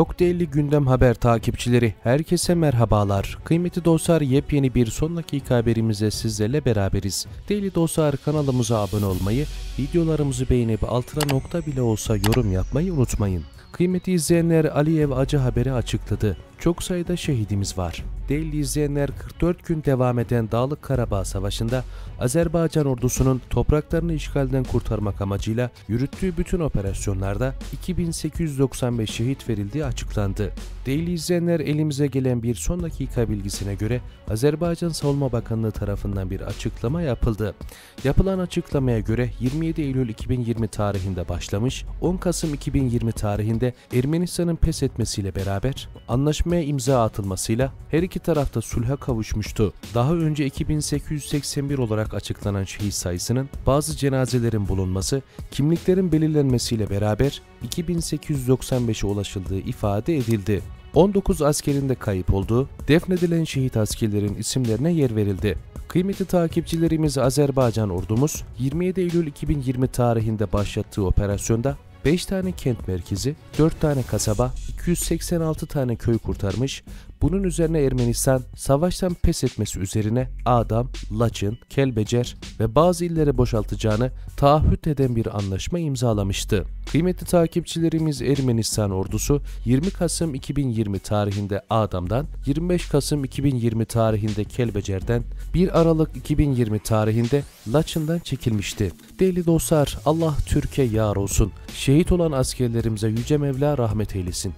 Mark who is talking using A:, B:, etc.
A: Çok değerli gündem haber takipçileri, herkese merhabalar. Kıymetli dostlar, yepyeni bir son dakika haberimize sizlerle beraberiz. Değerli dostlar, kanalımıza abone olmayı, videolarımızı beğenip altına nokta bile olsa yorum yapmayı unutmayın. Kıymetli izleyenler Aliyev acı haberi açıkladı. Çok sayıda şehidimiz var. Değerli izleyenler 44 gün devam eden Dağlık Karabağ Savaşı'nda Azerbaycan ordusunun topraklarını işgalden kurtarmak amacıyla yürüttüğü bütün operasyonlarda 2895 şehit verildiği açıklandı. Değerli izleyenler elimize gelen bir son dakika bilgisine göre Azerbaycan Savunma Bakanlığı tarafından bir açıklama yapıldı. Yapılan açıklamaya göre 27 Eylül 2020 tarihinde başlamış, 10 Kasım 2020 tarihinde Ermenistan'ın pes etmesiyle beraber anlaşmaya imza atılmasıyla her iki tarafta sulha kavuşmuştu. Daha önce 2881 olarak açıklanan şehit sayısının bazı cenazelerin bulunması, kimliklerin belirlenmesiyle beraber 2895'e ulaşıldığı ifade edildi. 19 askerin de kayıp olduğu, defnedilen şehit askerlerin isimlerine yer verildi. Kıymetli takipçilerimiz Azerbaycan ordumuz 27 Eylül 2020 tarihinde başlattığı operasyonda 5 tane kent merkezi, 4 tane kasaba, 286 tane köy kurtarmış. Bunun üzerine Ermenistan savaştan pes etmesi üzerine Adam, Laçın, Kelbecer ve bazı illere boşaltacağını taahhüt eden bir anlaşma imzalamıştı. Kıymetli takipçilerimiz Ermenistan ordusu 20 Kasım 2020 tarihinde Adam'dan, 25 Kasım 2020 tarihinde Kelbecer'den, 1 Aralık 2020 tarihinde Laçın'dan çekilmişti. Değerli dostlar Allah Türkiye yar olsun. Şehit olan askerlerimize Yüce Mevla rahmet eylesin.